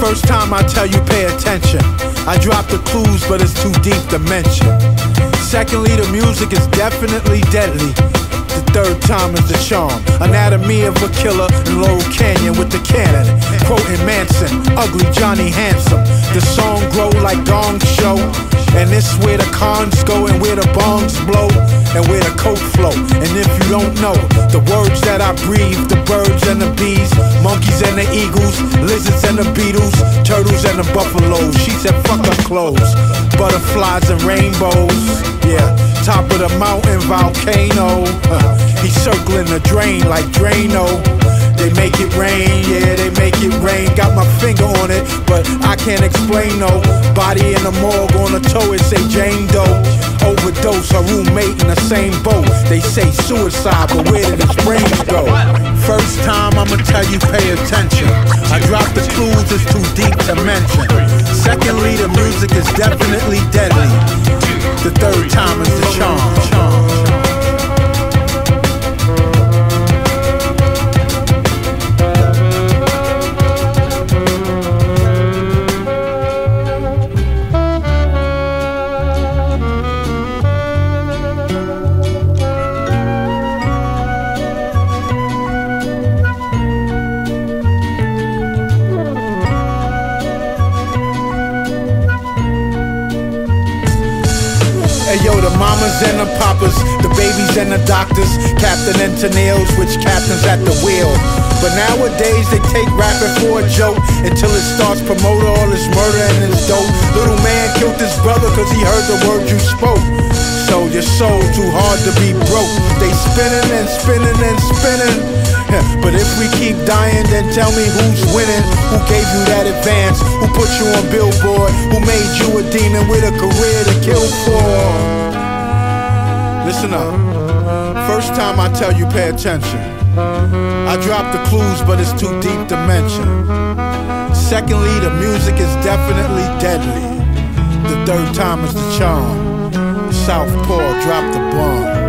First time I tell you pay attention. I drop the clues, but it's too deep to mention. Secondly, the music is definitely deadly. The third time is the charm. Anatomy of a killer in Laurel Canyon with the cannon. Quoting Manson, ugly Johnny Handsome. The song grow like gong show. And this where the cons go and where the bongs blow and where the coke flow. And if you don't know the words that I breathe, the birds and and buffaloes. She said fuck her clothes, butterflies and rainbows. Yeah, top of the mountain volcano. Huh. He's circling the drain like Drano. They make it rain, yeah, they make it rain. Got my finger on it, but I can't explain no. Body in the morgue on the toe, it say Jane Doe. Overdose, her roommate in the same boat. They say suicide, but where did his brains clues, too deep to mention. Secondly, the music is definitely deadly. The third time is mamas and the papas, the babies and the doctors, Captain and Tennille's, which captain's at the wheel. But nowadays they take rapping for a joke until it starts promoting all this murder and this dope. Little man killed his brother cause he heard the words you spoke. So your soul too hard to be broke. They spinning and spinning and spinning. But if we keep dying, then tell me who's winning. Who gave you that advance? Who put you on Billboard? Who made you a demon with a career to kill for? Listen up. First time I tell you, pay attention. I drop the clues, but it's too deep to mention. Secondly, the music is definitely deadly. The third time is the charm. Southpaw, drop the bomb.